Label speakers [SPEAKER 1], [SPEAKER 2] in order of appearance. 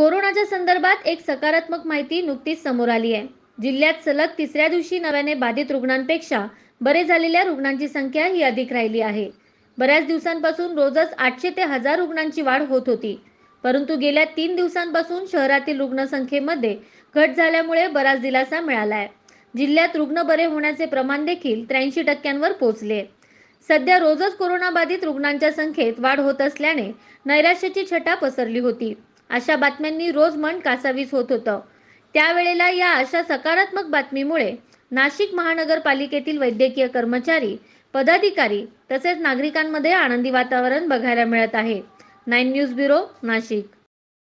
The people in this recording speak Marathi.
[SPEAKER 1] कोरोनाच्या संदर्भात एक सकारात्मक माहिती नुकतीच समोर आली आहे. जिल्ह्यात सलग तिसऱ्या दिवशी नव्याने बाधित रुग्णांपेक्षा बरे झालेल्या रुग्णांची संख्या ही अधिक राहिली आहे. बऱ्याच दिवसांपासून रोजच आठशे ते हजार रुग्णांची वाढ होत होती. परंतु गेल्या तीन दिवसांपासून शहरातील रुग्णसंख्येमध्ये घट झाल्यामुळे बराच दिलासा मिळाला आहे जिल्ह्यात रुग्ण बरे होण्याचे प्रमाण देखील त्र्याऐंशी टक्क्यांवर पोहोचले सध्या रोजच कोरोनाबाधित रुग्णांच्या संख्येत वाढ होत असल्याने नैराश्याची छटा पसरली होती. अशा बातम्यांनी रोज मन कासावीस होत होतं. त्यावेळेला या अशा सकारात्मक बातमीमुळे नाशिक महानगरपालिकेतील वैद्यकीय कर्मचारी पदाधिकारी तसेच नागरिकांमध्ये आनंदी वातावरण बघायला मिळत आहे. Nine News bureau Nashik.